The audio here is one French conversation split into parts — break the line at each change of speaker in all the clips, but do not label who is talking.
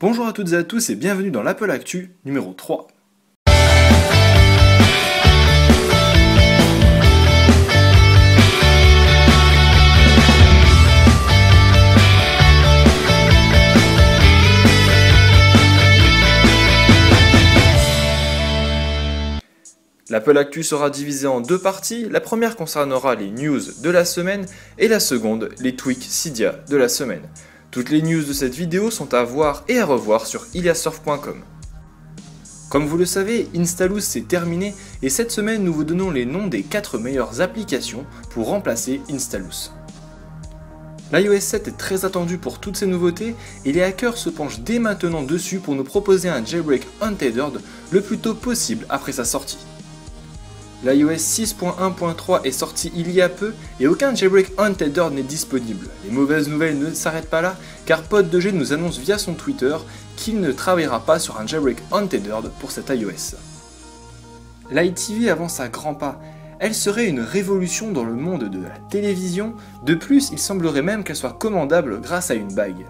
Bonjour à toutes et à tous et bienvenue dans l'Apple Actu numéro 3. L'Apple Actu sera divisé en deux parties. La première concernera les news de la semaine et la seconde les tweaks Cydia de la semaine. Toutes les news de cette vidéo sont à voir et à revoir sur iliasurf.com. Comme vous le savez, Instalus s'est terminé et cette semaine nous vous donnons les noms des 4 meilleures applications pour remplacer Instalus. L'iOS 7 est très attendu pour toutes ces nouveautés et les hackers se penchent dès maintenant dessus pour nous proposer un jailbreak untethered le plus tôt possible après sa sortie. L'iOS 6.1.3 est sorti il y a peu et aucun jailbreak untethered n'est disponible. Les mauvaises nouvelles ne s'arrêtent pas là car Pod2G nous annonce via son Twitter qu'il ne travaillera pas sur un jailbreak untethered pour cet iOS. L'iTV avance à grands pas. Elle serait une révolution dans le monde de la télévision, de plus il semblerait même qu'elle soit commandable grâce à une bague.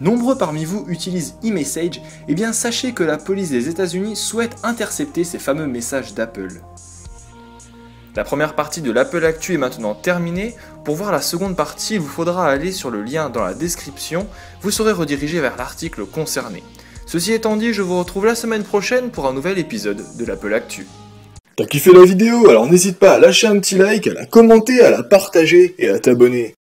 Nombreux parmi vous utilisent eMessage, et eh bien sachez que la police des États-Unis souhaite intercepter ces fameux messages d'Apple. La première partie de l'Apple Actu est maintenant terminée. Pour voir la seconde partie, il vous faudra aller sur le lien dans la description, vous serez redirigé vers l'article concerné. Ceci étant dit, je vous retrouve la semaine prochaine pour un nouvel épisode de l'Apple Actu.
T'as kiffé la vidéo? Alors n'hésite pas à lâcher un petit like, à la commenter, à la partager et à t'abonner.